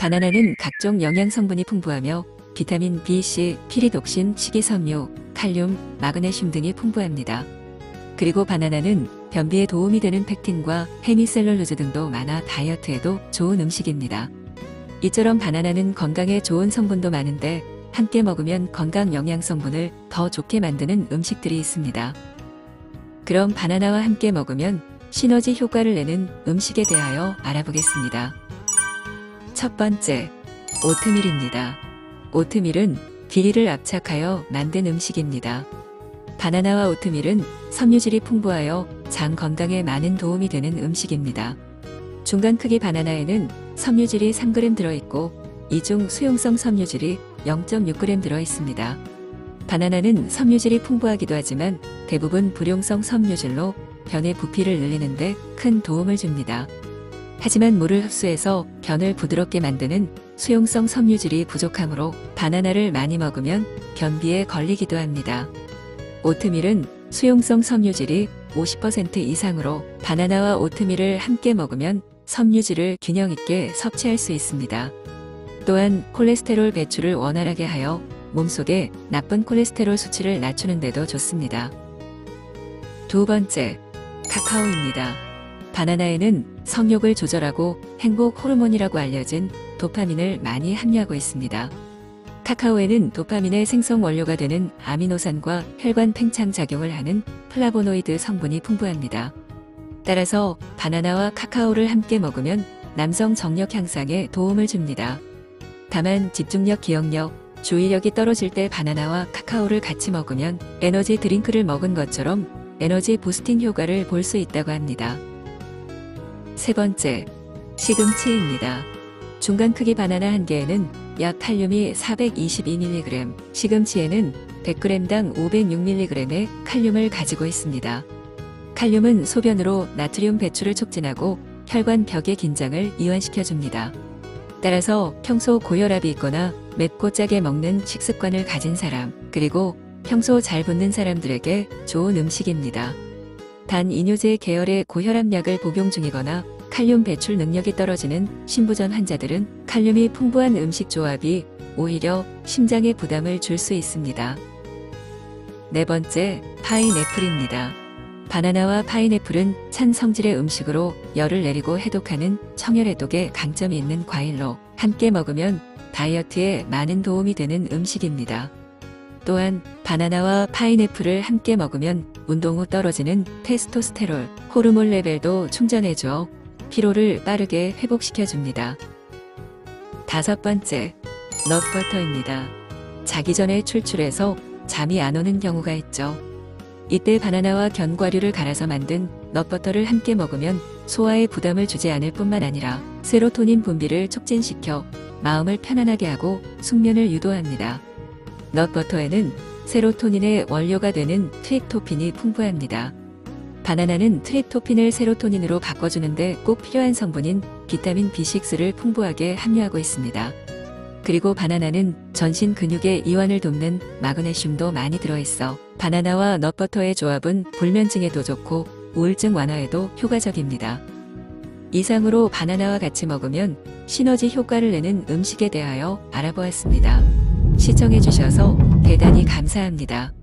바나나는 각종 영양 성분이 풍부하며 비타민 B, C, 피리독신, 식이섬유, 칼륨, 마그네슘 등이 풍부합니다. 그리고 바나나는 변비에 도움이 되는 팩틴과 헤미셀룰로즈 등도 많아 다이어트에도 좋은 음식입니다. 이처럼 바나나는 건강에 좋은 성분도 많은데 함께 먹으면 건강 영양 성분을 더 좋게 만드는 음식들이 있습니다. 그럼 바나나와 함께 먹으면 시너지 효과를 내는 음식에 대하여 알아보겠습니다. 첫 번째, 오트밀입니다. 오트밀은 비리를 압착하여 만든 음식입니다. 바나나와 오트밀은 섬유질이 풍부하여 장 건강에 많은 도움이 되는 음식입니다. 중간 크기 바나나에는 섬유질이 3g 들어있고 이중 수용성 섬유질이 0.6g 들어있습니다. 바나나는 섬유질이 풍부하기도 하지만 대부분 불용성 섬유질로 변의 부피를 늘리는데 큰 도움을 줍니다. 하지만 물을 흡수해서 변을 부드럽게 만드는 수용성 섬유질이 부족하므로 바나나를 많이 먹으면 변비에 걸리기도 합니다. 오트밀은 수용성 섬유질이 50% 이상으로 바나나와 오트밀을 함께 먹으면 섬유질을 균형 있게 섭취할 수 있습니다. 또한 콜레스테롤 배출을 원활하게 하여 몸속의 나쁜 콜레스테롤 수치를 낮추는 데도 좋습니다. 두 번째, 카카오입니다. 바나나에는 성욕을 조절하고 행복 호르몬이라고 알려진 도파민을 많이 함유하고 있습니다. 카카오에는 도파민의 생성 원료가 되는 아미노산과 혈관 팽창 작용을 하는 플라보노이드 성분이 풍부합니다. 따라서 바나나와 카카오를 함께 먹으면 남성 정력 향상에 도움을 줍니다. 다만 집중력, 기억력, 주의력이 떨어질 때 바나나와 카카오를 같이 먹으면 에너지 드링크를 먹은 것처럼 에너지 부스팅 효과를 볼 수 있다고 합니다. 세 번째, 시금치입니다. 중간 크기 바나나 한 개에는 약 칼륨이 422mg, 시금치에는 100g당 506mg의 칼륨을 가지고 있습니다. 칼륨은 소변으로 나트륨 배출을 촉진하고 혈관 벽의 긴장을 이완시켜 줍니다. 따라서 평소 고혈압이 있거나 맵고 짜게 먹는 식습관을 가진 사람, 그리고 평소 잘 붓는 사람들에게 좋은 음식입니다. 단 이뇨제 계열의 고혈압약을 복용 중이거나 칼륨 배출 능력이 떨어지는 신부전 환자들은 칼륨이 풍부한 음식 조합이 오히려 심장에 부담을 줄 수 있습니다. 네 번째, 파인애플입니다. 바나나와 파인애플은 찬 성질의 음식으로 열을 내리고 해독하는 청열해독에 강점이 있는 과일로 함께 먹으면 다이어트에 많은 도움이 되는 음식입니다. 또한 바나나와 파인애플을 함께 먹으면 운동 후 떨어지는 테스토스테롤, 호르몬 레벨도 충전해줘 피로를 빠르게 회복시켜 줍니다. 다섯 번째, 넛버터입니다. 자기 전에 출출해서 잠이 안 오는 경우가 있죠. 이때 바나나와 견과류를 갈아서 만든 넛버터를 함께 먹으면 소화에 부담을 주지 않을 뿐만 아니라 세로토닌 분비를 촉진시켜 마음을 편안하게 하고 숙면을 유도합니다. 넛버터에는 세로토닌의 원료가 되는 트립토핀이 풍부합니다. 바나나는 트립토핀을 세로토닌으로 바꿔주는데 꼭 필요한 성분인 비타민 B6를 풍부하게 함유하고 있습니다. 그리고 바나나는 전신 근육의 이완을 돕는 마그네슘도 많이 들어있어 바나나와 넛버터의 조합은 불면증에도 좋고 우울증 완화에도 효과적입니다. 이상으로 바나나와 같이 먹으면 시너지 효과를 내는 음식에 대하여 알아보았습니다. 시청해주셔서 대단히 감사합니다.